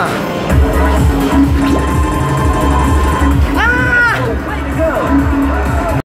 嘛。